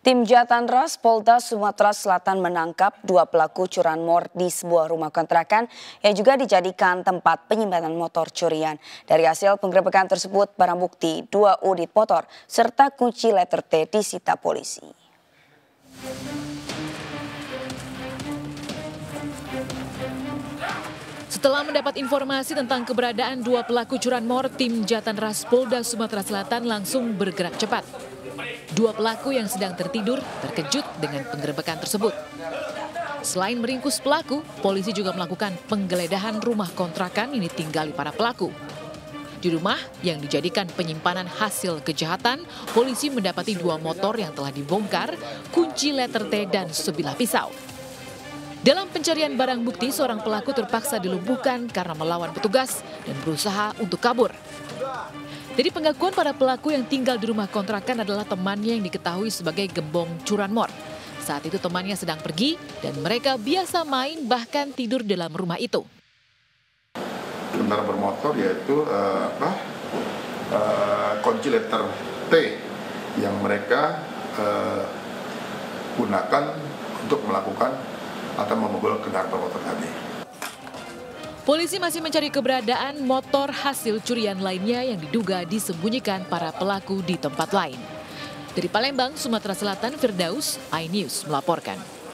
Tim Ras Polda Sumatera Selatan menangkap dua pelaku curanmor di sebuah rumah kontrakan yang juga dijadikan tempat penyimpanan motor curian. Dari hasil penggerebekan tersebut, barang bukti dua unit motor serta kunci letter T disita polisi. Setelah mendapat informasi tentang keberadaan dua pelaku curanmor, tim Ras Polda Sumatera Selatan langsung bergerak cepat. Dua pelaku yang sedang tertidur terkejut dengan penggerebekan tersebut. Selain meringkus pelaku, polisi juga melakukan penggeledahan rumah kontrakan ini tinggali para pelaku. Di rumah yang dijadikan penyimpanan hasil kejahatan, polisi mendapati dua motor yang telah dibongkar, kunci letter T dan sebilah pisau. Dalam pencarian barang bukti, seorang pelaku terpaksa dilumpuhkan karena melawan petugas dan berusaha untuk kabur. Dari pengakuan para pelaku yang tinggal di rumah kontrakan adalah temannya yang diketahui sebagai gembong curanmor. Saat itu temannya sedang pergi dan mereka biasa main bahkan tidur dalam rumah itu. Kendaraan bermotor yaitu uh, apa? Uh, kunci letter T yang mereka uh, gunakan untuk melakukan atau memobol kendaraan bermotor tadi. Polisi masih mencari keberadaan motor hasil curian lainnya yang diduga disembunyikan para pelaku di tempat lain. Dari Palembang, Sumatera Selatan, Firdaus, iNews melaporkan.